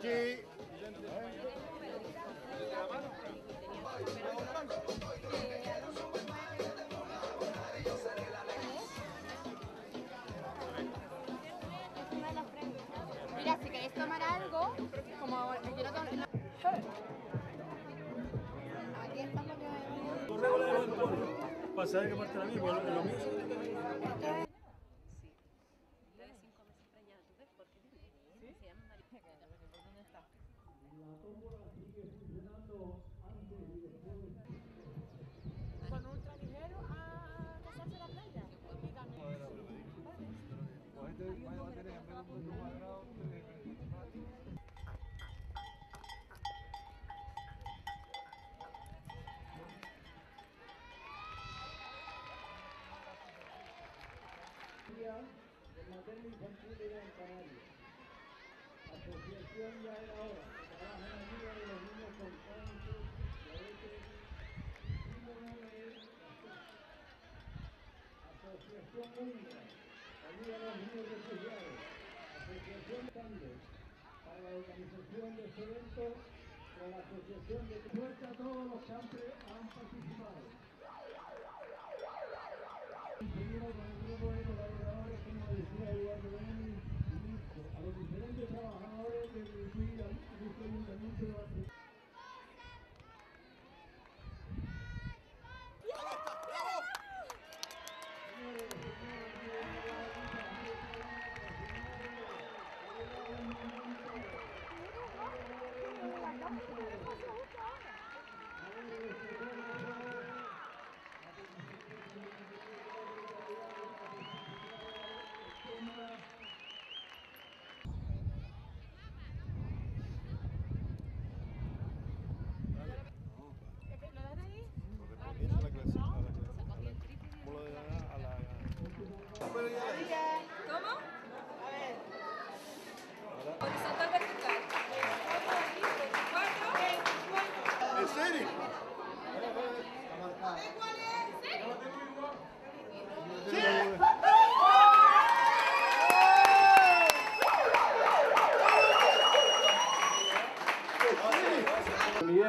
Monchi. Mira, si queréis tomar algo, como yo no tomo... Aquí estamos Para saber qué parte de la misma, lo, lo mío Con ultra ligero a casarse a la playa. Asociación Ya Era Hora, que trabaja en ayuda de los niños con cáncer, diabetes, síndrome de Asociación Única, ayuda a los niños refugiados, Asociación Cáncer, para la organización de este evento, con la Asociación de Fuerte a todos los que han, pre- han participado. Seguimos con el grupo de colaboradores, como decía Eduardo Beni, y Mirko, a los diferentes trabajadores del de este ayuntamiento de Barcelona. ¿Cómo? A ver. Horizontal vertical. Cuatro. ¿En serio?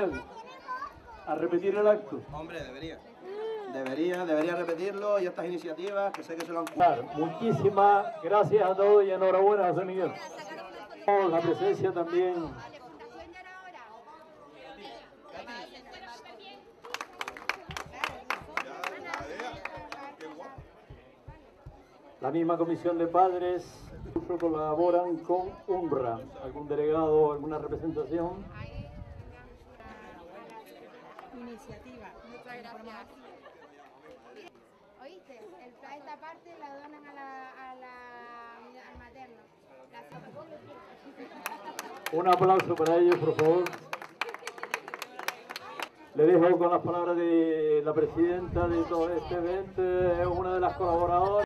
Miguel, a repetir el acto. Hombre, debería. Debería, debería repetirlo y estas iniciativas que sé que se lo han Claro, Muchísimas gracias a todos y enhorabuena, José Miguel. La presencia también. La misma comisión de padres colaboran con UNRWA. ¿Algún delegado, alguna representación? Iniciativa. Muchas gracias. ¿Oíste? El, esta parte la donan a la, a la, al materno. La- Un aplauso para ellos, por favor. Le dejo con las palabras de la presidenta de todo este evento, es una de las colaboradoras.